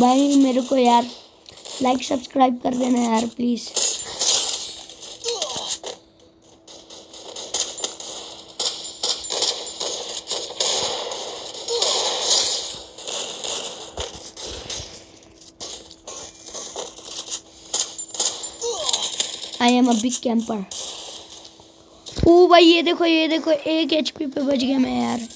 भाई, मेरे को यार लाइक सब्सक्राइब कर देना यार please I am a big camper ओ भाई, ये देखो ये देखो, एक एचपी पे बच गया मैं यार.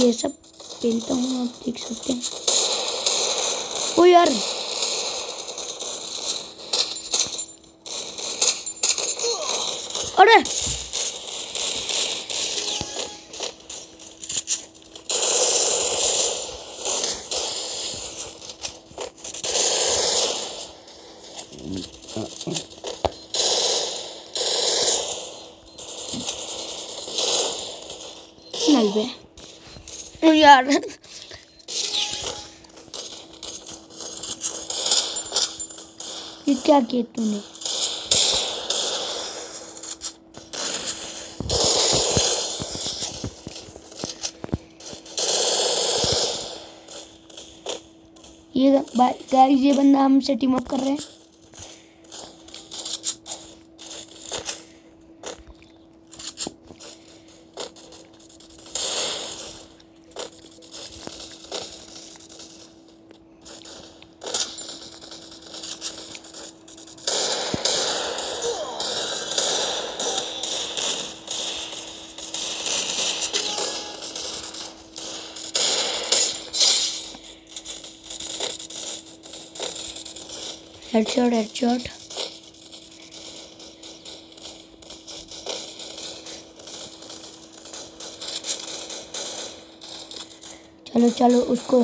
ये सब खेलता हूँ आप देख सकते हैं। ओ यार! अरे! यार। ये क्या किया तूने? ये गाइस, ये बंदा हमसे टीम अप कर रहे हैं। हेडशॉट हेडशॉट चलो चलो, उसको।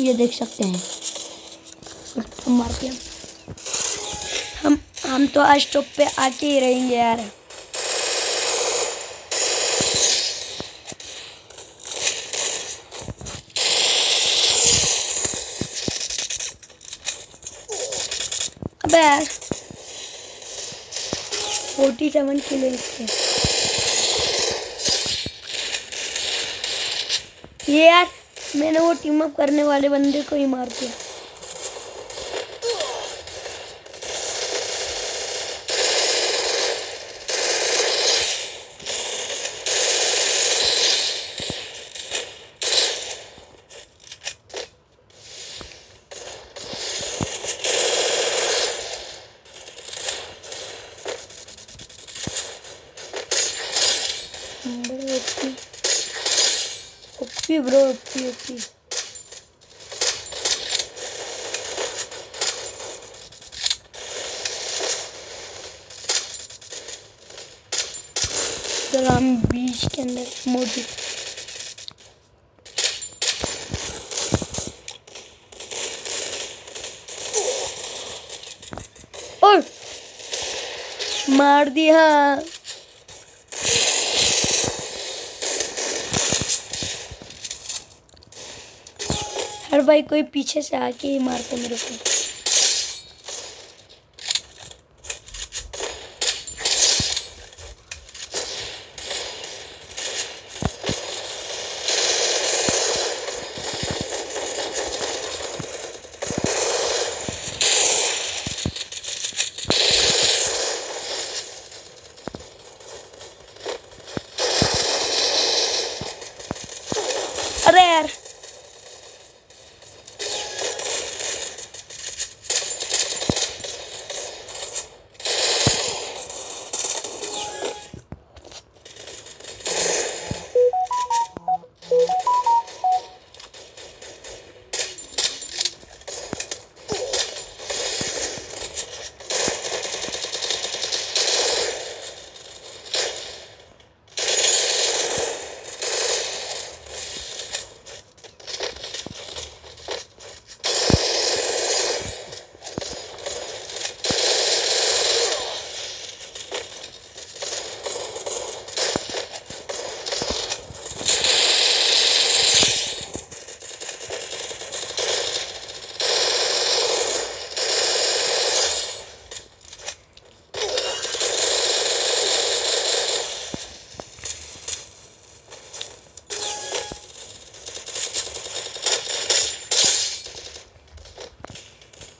ये देख सकते हैं। उसको मार के हम हम तो आज टॉप पे आके ही रहेंगे यार। यार फोर्टी सेवन किलो इसके ये यार मैंने वो टीम अप करने वाले बंदे को ही मार दिया। ब्रो ओपी ओपी चलो हम बीच के अंदर मोटी और मार दिया। हर भाई कोई पीछे से आके ही मारता मेरे को अरे यार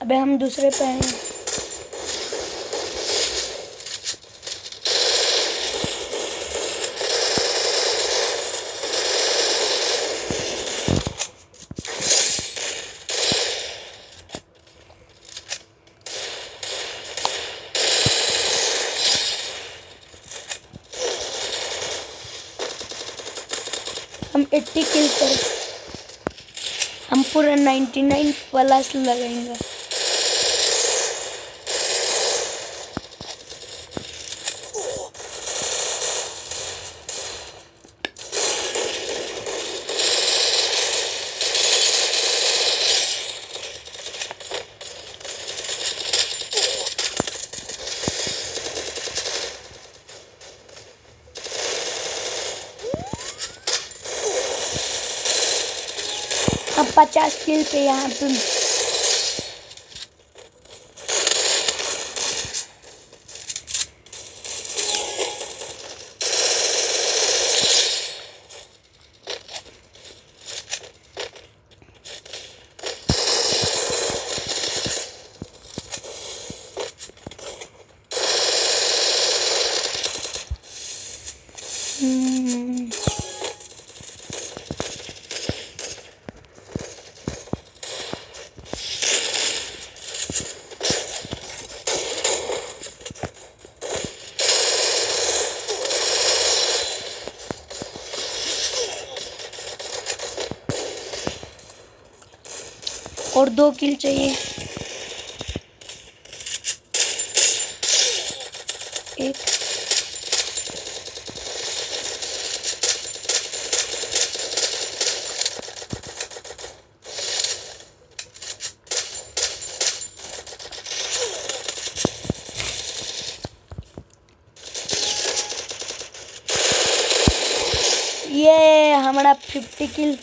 अबे हम दूसरे पे हैं। हम 80 किल कर हम पूरा 99 प्लस लगाएँगे। पचास किल पे यहाँ पे और दो किल चाहिए। एक। ये हमारा फिफ्टी किल।